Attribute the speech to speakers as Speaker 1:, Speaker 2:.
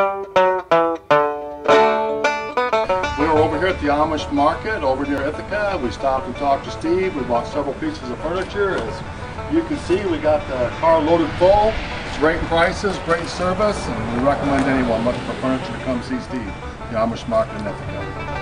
Speaker 1: We were over here at the Amish market over near Ithaca. We stopped and talked to Steve. We bought several pieces of furniture. As you can see, we got the car loaded full. Great prices, great service, and we recommend anyone looking for furniture to come see Steve, the Amish market in Ithaca.